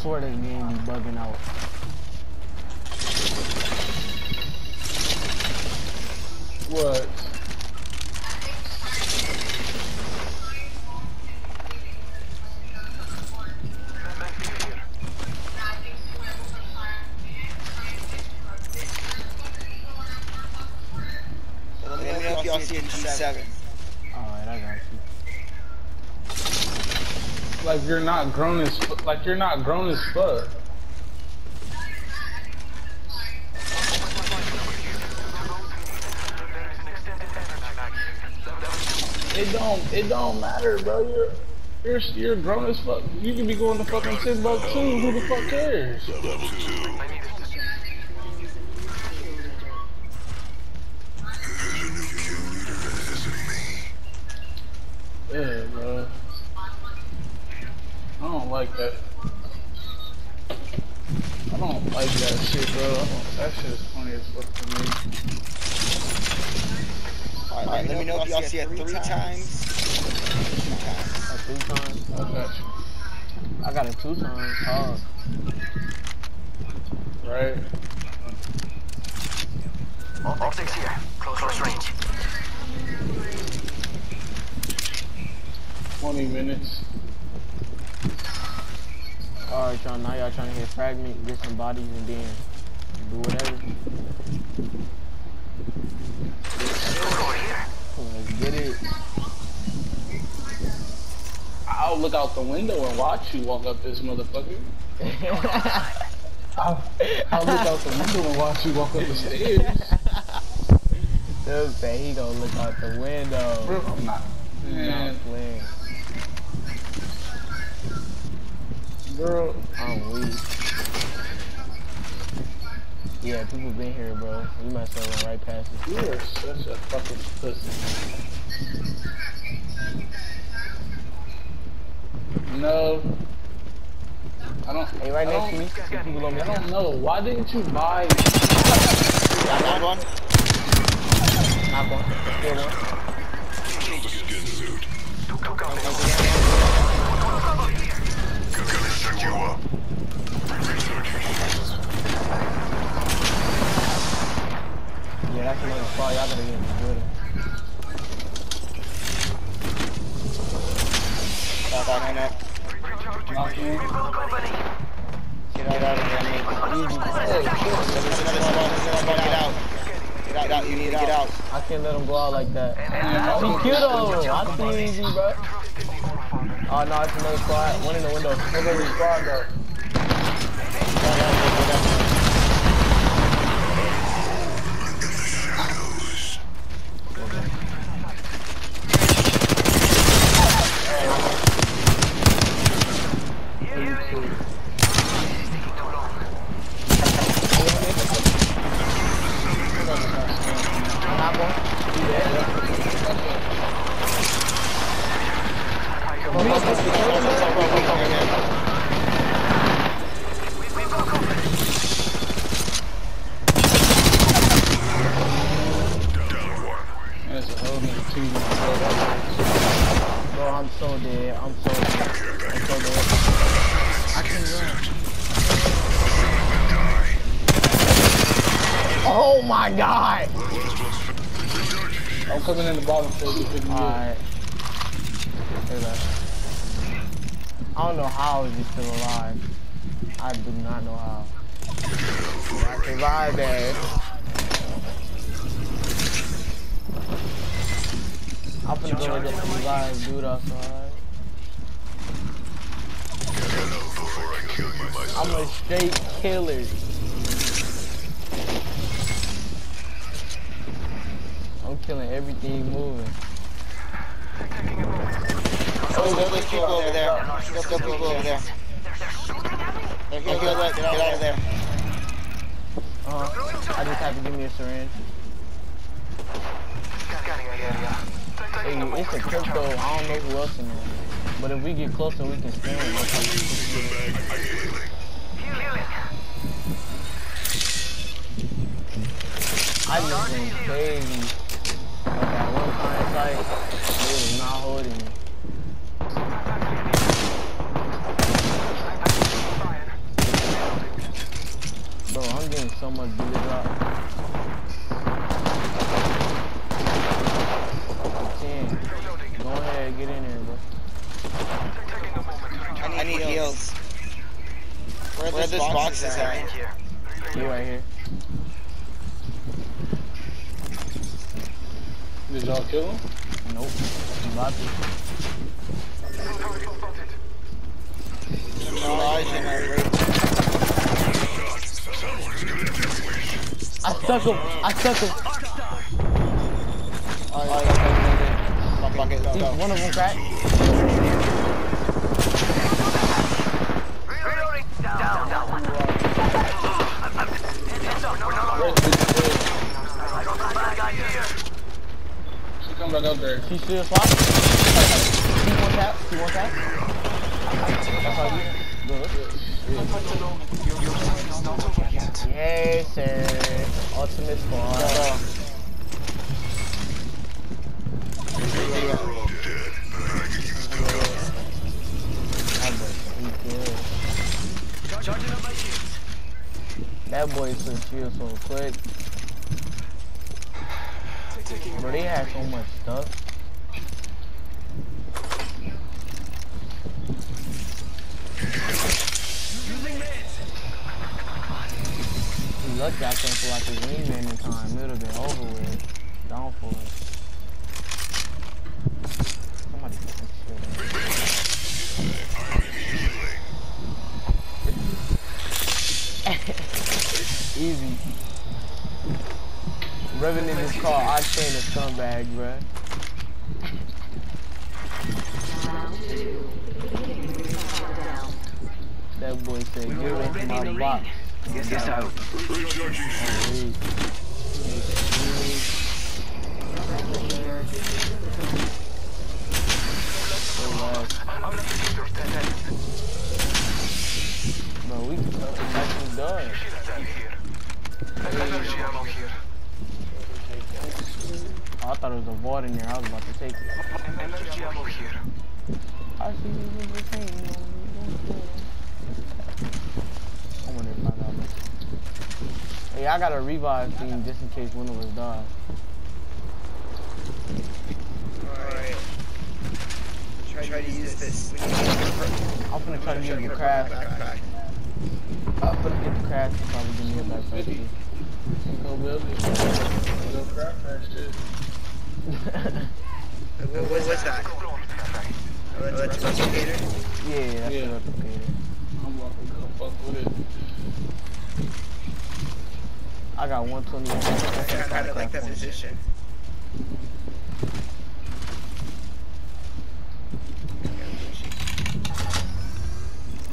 swear this game be bugging out. What? Let me know if y'all see a G7. Alright, I got you. Like you're not grown as like you're not grown as fuck. It don't it don't matter, bro. You're you're you're grown as fuck. You can be going to fucking ten bucks too. Who the fuck cares? Yeah, bro. I don't like that. I don't like that shit, bro. That shit is funny as fuck to me. Alright, let me know if y'all see it three times. Two times. A three times. I got you. I got a two times. Hard. Right? Optics here. Close, close range. 20 minutes. Alright, y'all. Now y'all trying to hit fragment, get some bodies, and then do whatever. Let's get it. I'll look out the window and watch you walk up this motherfucker. I'll, I'll look out the window and watch you walk up the stairs. Dude say he gonna look out the window. Bro, I'm not. Not playing. Girl, I'm weak. Yeah, people been here, bro. We might as well run right past it. you are such a fucking pussy. No. I don't. Hey, right I next to me. don't- people on me. I don't know. Why didn't you buy? Got one. Knock one. Kill one. Yeah, that's another spot. Y'all gotta get good. Get out, of here. Easy. There's another spot. There's another spot. Get out. Get out, get out. You need to get out. I can't let him go out like that. He cute though. I see easy, bro. Oh no, it's another squad. One in the window. Look at the squad though. Knock one. You dead? That's a whole nother two. Bro, I'm so dead. I'm so dead. I'm so dead. I can't run. Oh my god! I'm coming in the bottom so you Alright. Hey, man. I don't know how is he still alive. I do not know how. I survived that. I'm finna go get some revive dude outside. I'm a straight killer. I'm killing everything moving. There's those people over there. There's those people over there. They're here, get out, get out of there. Uh-huh. I just have to give me a syringe. Hey, it's a crypto. I don't know who else in there. But if we get closer, we can stand. I just went crazy. Like that one time fight, it was not holding me. Bro, I'm getting so much bullet drop. Ten. Go ahead, get in there, bro. I need heals. Where are those boxes In at? here. You right here. Did y'all kill him? Nope. I'm about to. Mirage and I. Stuck him. I stuck him. Oh, yeah, okay, okay, okay. Fuck, it, one of them cracked. Reloading. Down, down. Here. She come back out. She still swap. He one tap. He one tap. That's all you. Good. That boy took shield so quick. Bro, they had so much stuff. He lucky I couldn't pull out in time. It would have been over with. Down for it. Somebody put this shit. Easy. Revenant is called Octane a scumbag, bruh. That boy said, get away from my box. Get this out. Wait. Relax. Bro, we can tell it's actually done. Energy ammo here. Oh, I thought it was a vault in there. I was about to take it. Energy ammo here. I see you in the pain. you know, you don't care. I wonder if I got this. Hey, I got a revive thing just in case one of us dies. Alright. Try, try to use this. We need to get I'm gonna try to the get the purple craft. I'm gonna get the craft and probably give me a backpack too. Go build it. Go shit. What, what, what's that? Oh, that's a replicator? yeah, that's Yeah. a replicator. I'm about to go fuck with it. I got 120. I kind of like that position.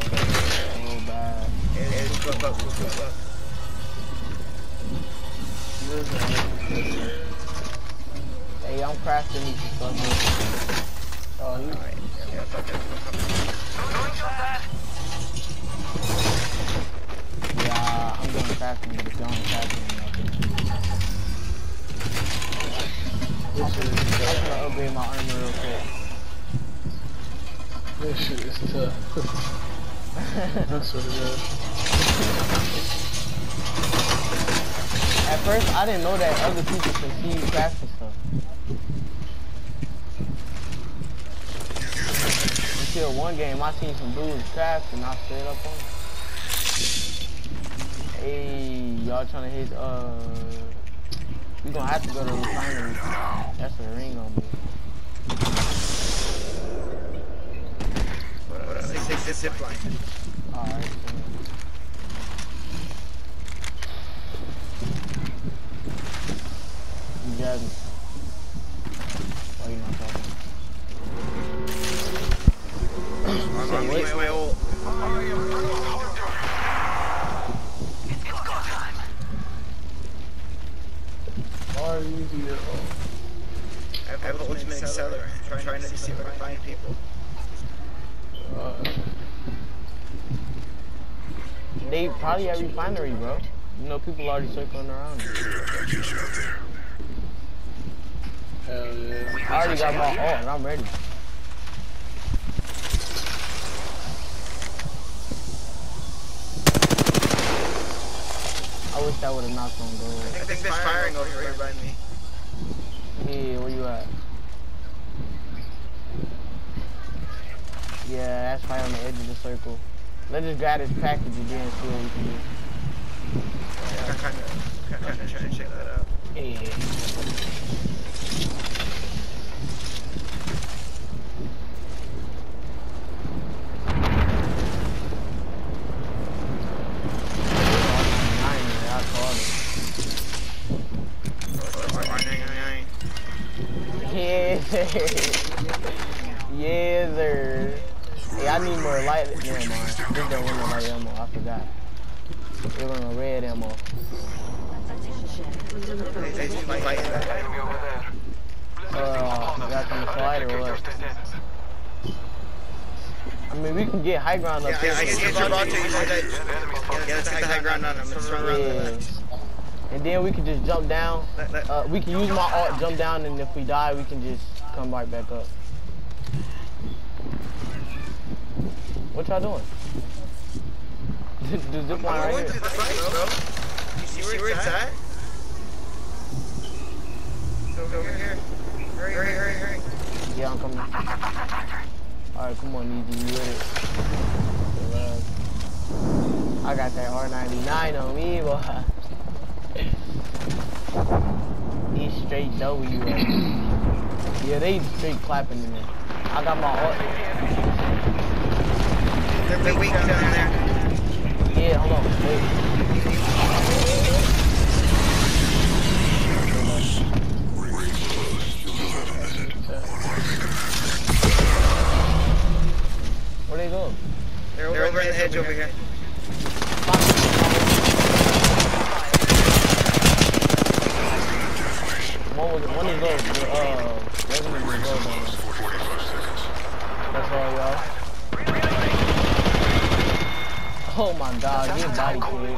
So bad. It, it's flip up, flip up. Hey, I'm crafting these stuff. Oh, you. Alright, yeah, fuck it. Yeah, I'm doing crafting, but John crafting. This shit is I'm gonna upgrade my armor real quick. This shit is tough. That's what it is. At first, I didn't know that other people could see you crafting stuff. Until one game, I seen some dudes craft and I stayed up on it. Hey, y'all trying to hit, uh, we gonna have to go to the refinery. That's a ring on me. Take, take this zip line. Alright, You got me. Why you not talking? Wait, wait, wait, wait. trying to see if I can find people. Uh, they probably at refinery, bro. You know, people already circling around. Yeah, I get you out there. Hell yeah. I already got my ult and I'm ready. I wish that would have knocked on gold. I think, I think there's firing over here right by me. Hey, where you at? Yeah, that's right on the edge of the circle. Let's just grab this package and see what we can do. Yeah, I'm kind of, kind of trying to check that out. Yeah. Yes, sir. Hey, I need more light. Mind. This don't want no light ammo. I forgot. We're gonna red ammo. They just might fight that. Enemy over there. Uh, you got slide or what? I mean, we can get high ground up Yeah, here. I can get about to. You. Yeah, let's get the high ground on them. Let's run around the left. And then we can just jump down. Uh, we can use my ult, jump down, and if we die, we can just come right back up. What y'all doing? the zip line We're right going to here. the front, bro. You see where it's at? Go over here. Hurry, hurry, hurry, hurry. Yeah, I'm coming. Alright, come on, EG, you with it. I got that R99 on me, boy. He's straight W. yeah, they straight clapping in there. I got my They're big weak down there. Yeah, hold on. Wait. Where they go? They're over, They're over in the hedge over here. One was one is low. Uh, resident is low down. That's all, y'all. Oh my God, get body quick.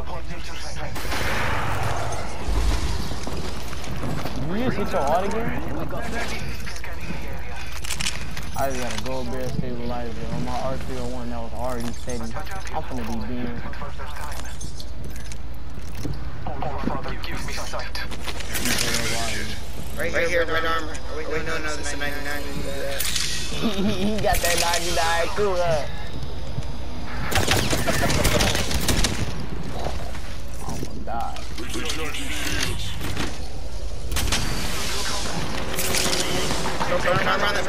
You just hit your art again? I just got a gold barrel stabilizer on my R301 that was already steady. I'm finna be being. Give me. Right, right here, right arm. Oh, wait, wait, no, no, this is 99. We can do that. he got that 99 too, huh? I'm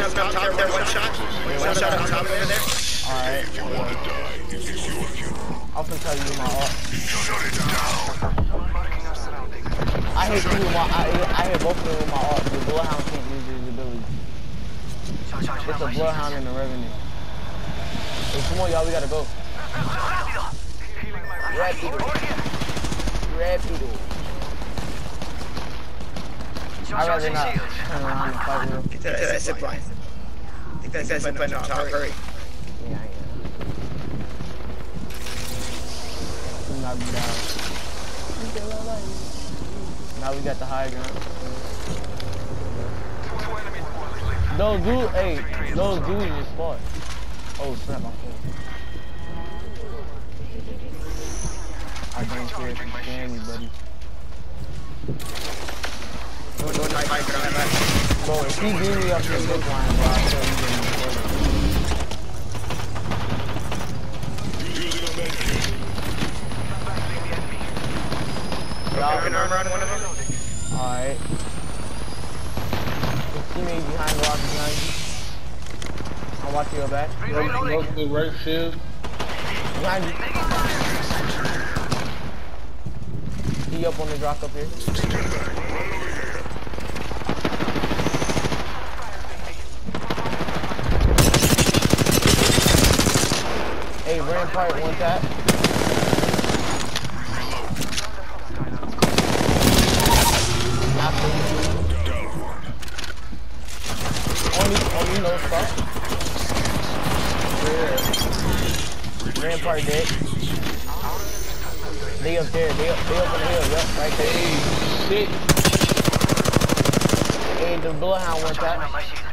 finna tell you my. Marking our surroundings. I hit two with my I, I hit both of them with my art. The Bloodhound can't use his ability. It's a Bloodhound and a Revenant. Hey, come on y'all, we gotta go. Rapido. Rapido. I'd rather not turn around and fight with him. Get that zip line. I think that's zip on top. Hurry. Yeah, I am. Knock me down. Now we got the high ground. Two enemies left. Those dudes, hey, those dudes just fought. Oh snap, my phone. I don't care if you scan me, buddy. Bro, if he beat me up the zip line, bro, I'll tell you. Alright. His teammate behind the rock behind you. I'll watch your back. The right shield. Behind you. He up on this rock up here. Rampart, one tap. Only, only no spot. Yeah. Rampart dead. They up there. They up, they up on the hill. Yup, right there. Shit. Hey, the bloodhound went that. up my shields.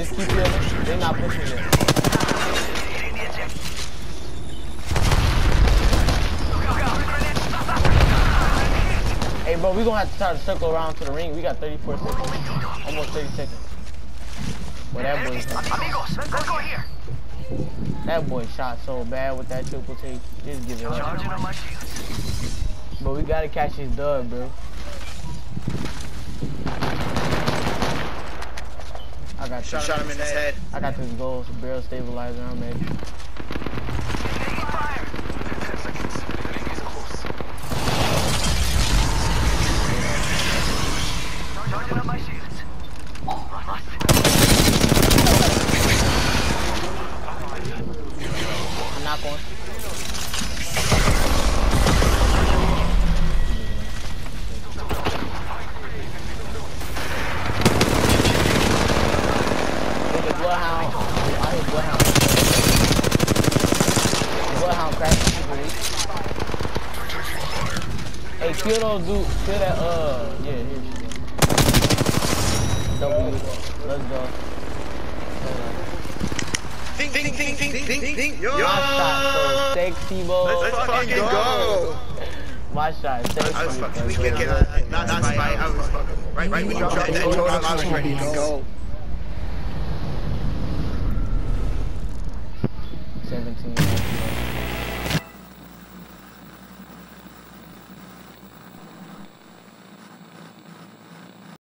Just keep healing. They're not pushing yet. Hitting the eject. Look out, out, grenade. Hey, bro, we gonna have to try to circle around to the ring. We got 34 seconds. Almost 30 seconds. Well, that boy, Amigos, let's go here. that boy shot so bad with that triple take. Just give it up. Charging up my shields. But we gotta catch his dub, bro. I got Shot, shot him in his head. I got this gold barrel stabilizer. I'm ready. Taking fire. Ten seconds. The ring is close. Charging up my shields. I'm not going. Hey, the bloodhound. I hear bloodhound. Bloodhound crashing super weak. Hey, kill those dudes. Kill that, uh, yeah, here she goes. W. Let's go. Ding, ding, ding, ding, ding, ding, ding. Yo! My shot so sexy, bro. Let's fucking go! My shot sexy. I was fucking, we bro. can get a, not, not spy, I was fucking, right, right when you dropped that, I told him I was ready to go. 17.